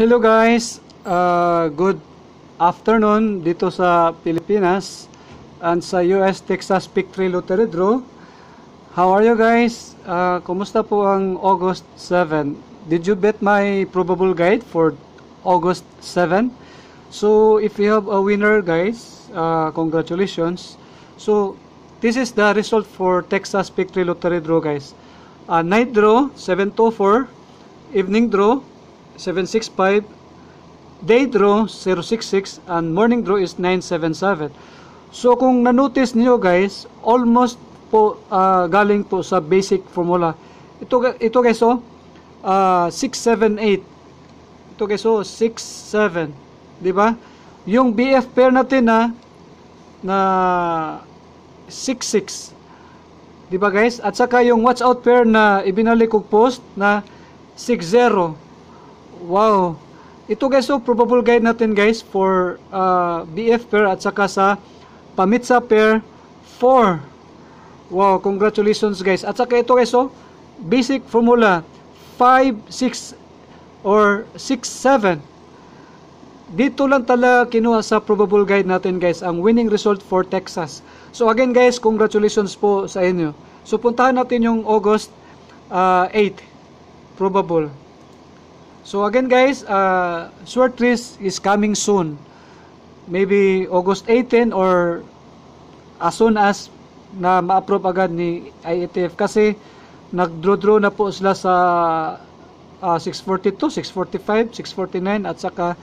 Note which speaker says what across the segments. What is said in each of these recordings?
Speaker 1: Hello guys, uh, good afternoon dito sa Pilipinas and sa US Texas Pick 3 Lottery Draw. How are you guys? Uh, kumusta po ang August 7? Did you bet my probable guide for August 7? So if you have a winner guys, uh, congratulations. So this is the result for Texas Pick 3 Lottery Draw guys. Uh, night draw 724, evening draw 765, day draw 066, and morning draw is 977. So kung na-notice niyo guys, almost po uh, galing po sa basic formula. Ito ito guys oh, uh, 678. Ito guys oh, 67, 'di ba? Yung BF pair natin na na 66. 'Di ba guys? At saka yung watch out pair na ibinalik kong post na 60. Wow. Ito guys, so probable guide natin guys for uh, BF pair at saka sa Pamitsa pair 4. Wow, congratulations guys. At saka ito guys, so basic formula 5, 6 or 6, 7. Dito lang talaga kinuha sa probable guide natin guys ang winning result for Texas. So again guys, congratulations po sa inyo. So puntahan natin yung August uh, 8 probable. So again guys, uh, short list is coming soon. Maybe August 18 or as soon as na ma-approve agad ni IETF kasi nag-draw-draw na po sila sa uh, 642, 645, 649 at saka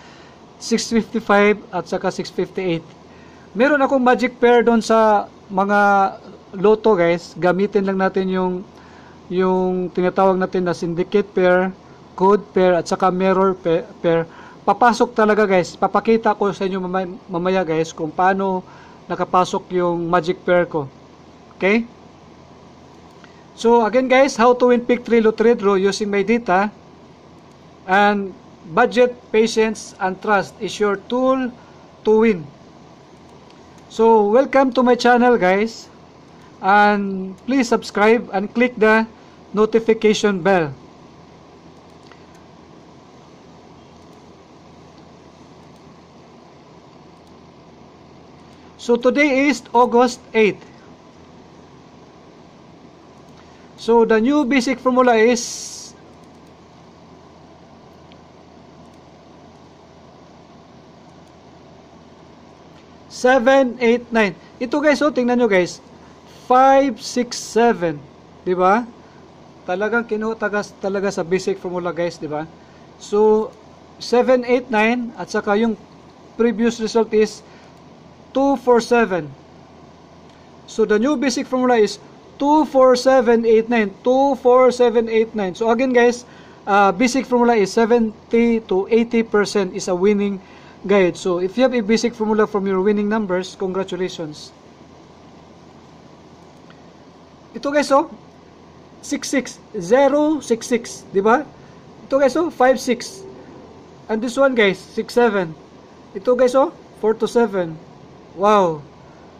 Speaker 1: 655 at saka 658. Meron akong magic pair doon sa mga loto guys. Gamitin lang natin yung yung tinatawag natin na syndicate pair code pair at saka mirror pair, papasok talaga guys. Papakita ko sa inyo mamaya, mamaya guys kung paano nakapasok yung magic pair ko. Okay? So again guys how to win pick 3 lottery draw using my data and budget patience and trust is your tool to win. So welcome to my channel guys. And please subscribe and click the notification bell So today is August 8. So the new basic formula is seven, eight, nine. Ito guys, oh, tingnan nyo guys. Five, six, seven. Di ba? Talagang kinuha talaga sa basic formula guys, di ba? So, 7, 8, 9 at saka yung previous result is 247. So the new basic formula is 24789. 24789. So again guys, uh, basic formula is 70 to 80% is a winning guide. So if you have a basic formula from your winning numbers, congratulations. Ito guys oh, 66066, di ba? Ito guys oh, 56. And this one guys, 67. Ito guys oh, 4 to 7. Wow.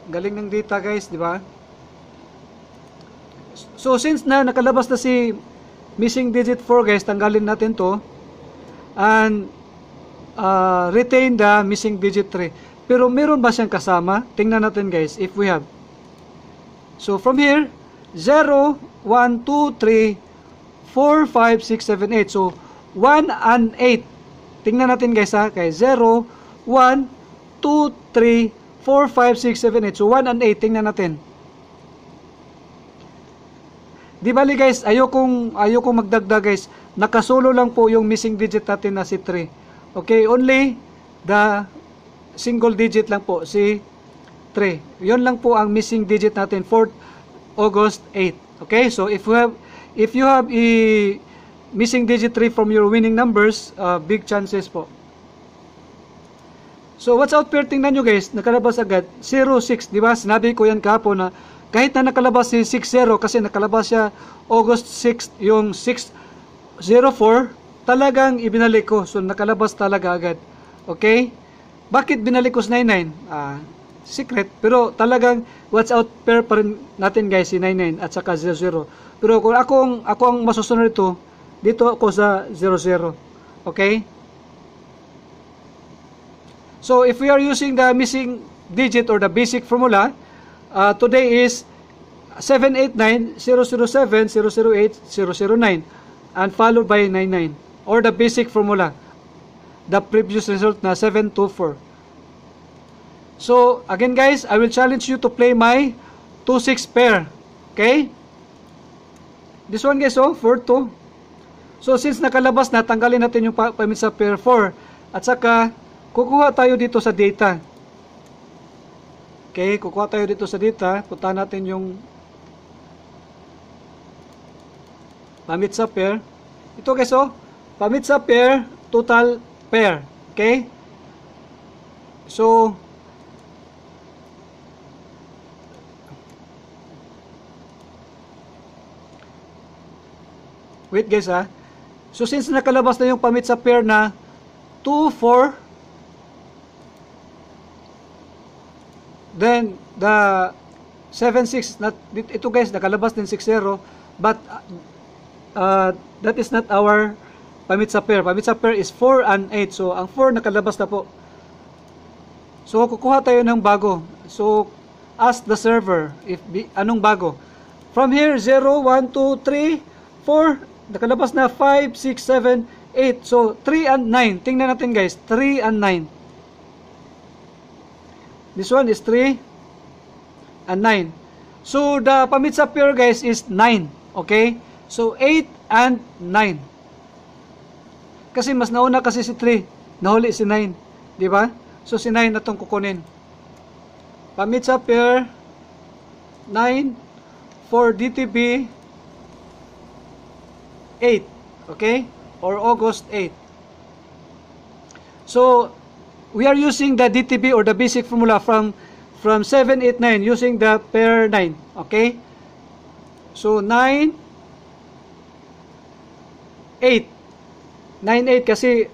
Speaker 1: Galing ng data guys, di ba? So since na nakalabas na si missing digit 4 guys, tanggalin natin to. And uh, retain the missing digit 3. Pero meron ba siyang kasama? Tingnan natin guys if we have. So from here, 0, 1, 2, 3, 4, 5, 6, 7, 8. So 1 and 8. Tingnan natin guys ha. Kay 0, 1, 2, 3, 4, 5, 6, 7, 8. So 1 and 8, tingnan natin. Di bali guys, ayokong, ayokong magdagdag guys. Nakasolo lang po yung missing digit natin na si 3. Okay, only the single digit lang po, si 3. Yun lang po ang missing digit natin for August 8. Okay, so if you have, if you have a missing digit 3 from your winning numbers, uh, big chances po. So what's out pair tingnan nyo guys, nakalabas agad 06, di ba? Sinabi ko yan kahapon na kahit na nakalabas si 60 kasi nakalabas siya August 6, yung 604, talagang ibinalik ko. So nakalabas talaga agad. Okay? Bakit binalik ko sa 99? Ah, secret. Pero talagang watch out pair pa rin natin guys si 99 at saka 00. Pero kung ako ang, ako ang masusunod ito, dito ako sa 00. Okay? So if we are using the missing digit or the basic formula, uh, today is 789-007-008-009 and followed by 99 or the basic formula. The previous result na 724. So again guys, I will challenge you to play my 2-6 pair. Okay? This one guys, oh, 4-2. So since nakalabas na, tanggalin natin yung pamit sa pair 4. At saka, kukuha tayo dito sa data. Okay, kukuha tayo dito sa data. Punta natin yung pamit sa pair. Ito guys, oh, pamit sa pair, total pair. Okay? So, wait guys ha. So since nakalabas na yung pamit sa pair na 2, 4, then the 7, 6, not, ito guys, nakalabas din 6, 0, but uh, that is not our pamit sa pair. Pamit sa pair is 4 and 8. So, ang 4 nakalabas na po. So, kukuha tayo ng bago. So, ask the server if anong bago. From here, 0, 1, 2, 3, 4, nakalabas na 5, 6, 7, 8. So, 3 and 9. Tingnan natin guys, 3 and 9. This one is 3 and 9. So, the pamit sa pair guys is 9. Okay? So, 8 and 9. Kasi mas nauna kasi si 3. Nahuli si 9. Di ba? So, si 9 na itong kukunin. Pamit sa pair 9 for DTB 8. Okay? Or August 8. So, we are using the DTB or the basic formula from from 7, 8, 9 using the pair 9. Okay? So, 9, 8. 9, 8 kasi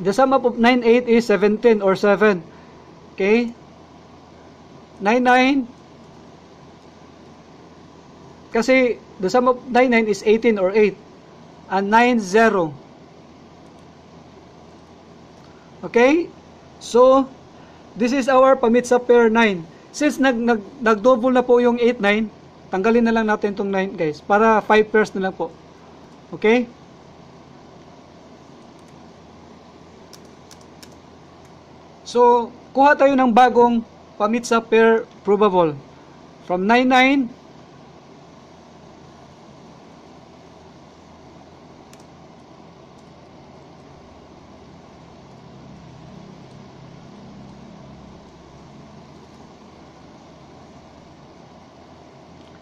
Speaker 1: the sum of 9, 8 is 17 or 7. Okay? 9, 9 kasi the sum of 9, 9 is 18 or 8 and 9, 0. Okay? So, this is our pamit sa pair 9. Since nag, nag, nag-double na po yung 8, 9, tanggalin na lang natin itong 9 guys. Para 5 pairs na lang po. Okay? So, kuha tayo ng bagong pamit sa pair probable. From 99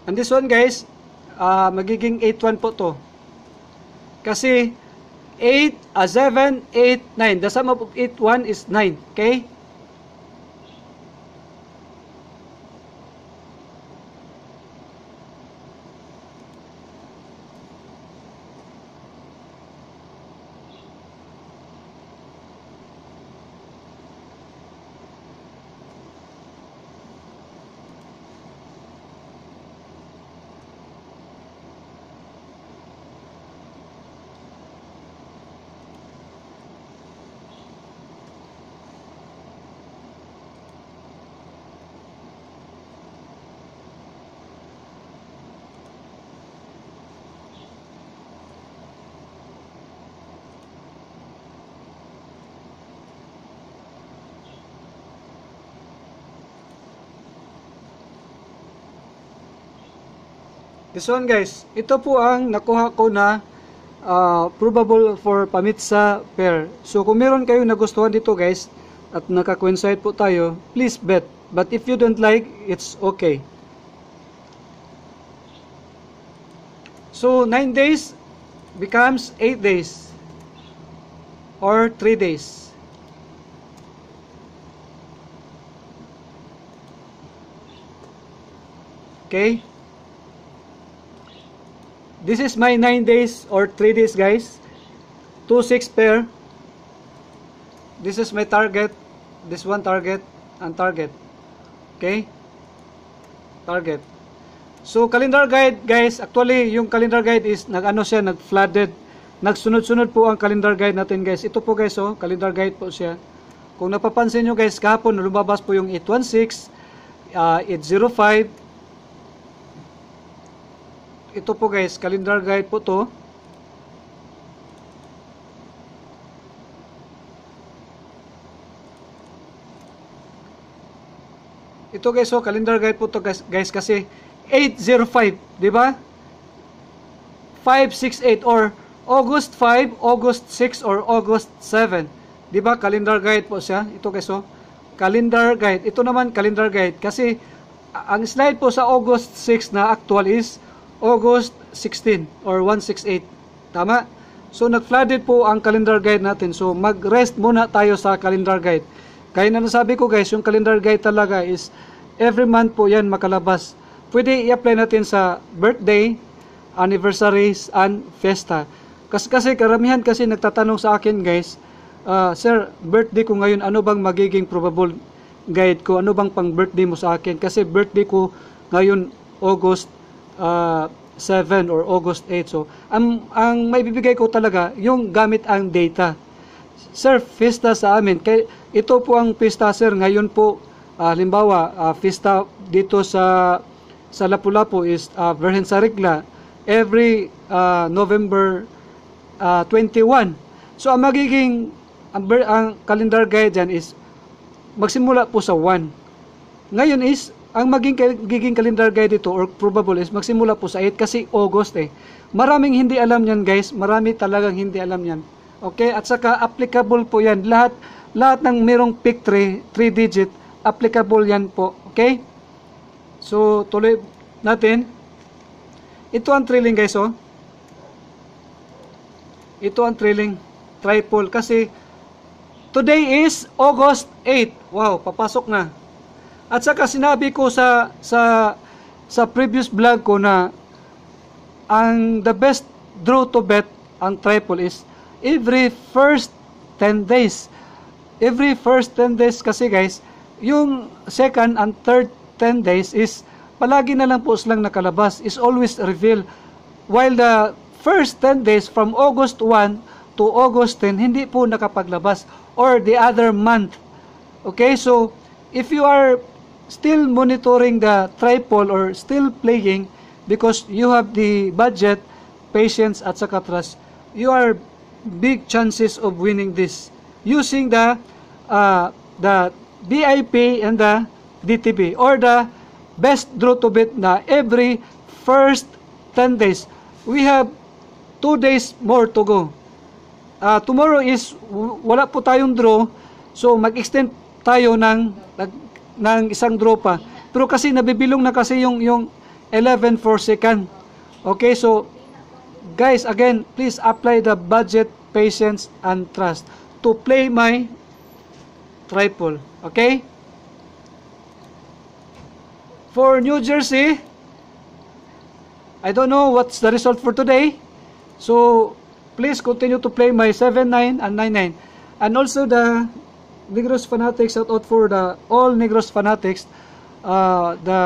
Speaker 1: And this one guys, uh, magiging 8-1 po to. Kasi 8, uh, 7, 8, 9. The sum of 8, 1 is 9. Okay? This one guys, ito po ang nakuha ko na uh, probable for pamit sa pair. So kung meron kayo nagustuhan dito guys, at naka-coincide po tayo, please bet. But if you don't like, it's okay. So 9 days becomes 8 days or 3 days. Okay? This is my 9 days or 3 days guys. 2 6 pair. This is my target. This one target and target. Okay? Target. So calendar guide guys, actually yung calendar guide is nag-ano siya, nag-flooded. Nagsunod-sunod po ang calendar guide natin guys. Ito po guys oh, calendar guide po siya. Kung napapansin nyo guys, kahapon lumabas po yung 816, uh, 805. Ito po guys, calendar guide po to. Ito guys, so calendar guide po to guys, guys kasi 805, di ba? 568 or August 5, August 6 or August 7. Di ba? Calendar guide po siya. Ito guys, so calendar guide. Ito naman calendar guide kasi ang slide po sa August 6 na actual is August 16 or 168. Tama? So nag-flooded po ang calendar guide natin. So mag-rest muna tayo sa calendar guide. Kaya na nasabi ko guys, yung calendar guide talaga is every month po yan makalabas. Pwede i-apply natin sa birthday, anniversaries, and festa. Kasi, kasi karamihan kasi nagtatanong sa akin guys, uh, Sir, birthday ko ngayon, ano bang magiging probable guide ko? Ano bang pang birthday mo sa akin? Kasi birthday ko ngayon August uh, 7 or August 8. So, ang, ang may bibigay ko talaga, yung gamit ang data. Sir, festa sa amin. Kay, ito po ang festa, sir. Ngayon po, uh, halimbawa, uh, festa dito sa sa Lapu-Lapu is uh, Virgen Sarigla every uh, November uh, 21. So, ang magiging ang, ang calendar guide dyan is magsimula po sa 1. Ngayon is, ang maging, magiging calendar guide dito or probable is magsimula po sa 8 kasi August eh. Maraming hindi alam yan guys. Marami talagang hindi alam yan. Okay? At saka applicable po yan. Lahat, lahat ng merong pick 3, 3 digit, applicable yan po. Okay? So, tuloy natin. Ito ang trailing guys, oh. Ito ang trailing tripole kasi today is August 8. Wow, papasok na. At saka sinabi ko sa sa sa previous vlog ko na ang the best draw to bet ang triple is every first 10 days. Every first 10 days kasi guys, yung second and third 10 days is palagi na lang po silang nakalabas, is always reveal. While the first 10 days from August 1 to August 10, hindi po nakapaglabas or the other month. Okay, so if you are still monitoring the tripole or still playing because you have the budget, patience at saka trust, you are big chances of winning this using the uh, the BIP and the DTB or the best draw to bet na every first 10 days. We have 2 days more to go. Uh, tomorrow is wala po tayong draw so mag-extend tayo ng, ng ng isang draw pa. Pero kasi nabibilong na kasi yung yung 11 for second. Okay, so guys, again, please apply the budget, patience, and trust to play my triple. Okay? For New Jersey, I don't know what's the result for today. So, please continue to play my 7-9 and 9-9. And also the Negros Fanatics, shout out for the all Negros Fanatics, uh, the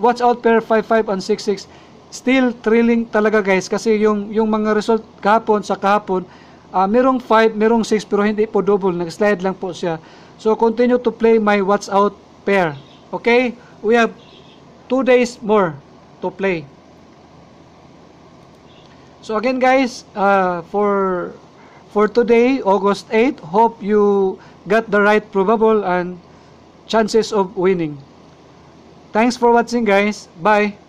Speaker 1: watch out pair 5-5 and 6-6 still thrilling talaga guys kasi yung yung mga result kahapon sa kahapon uh, merong 5 merong 6 pero hindi po double. Nag-slide lang po siya. So continue to play my watch out pair okay? We have 2 days more to play. So again guys uh, for for today August 8 hope you got the right probable and chances of winning. Thanks for watching guys. Bye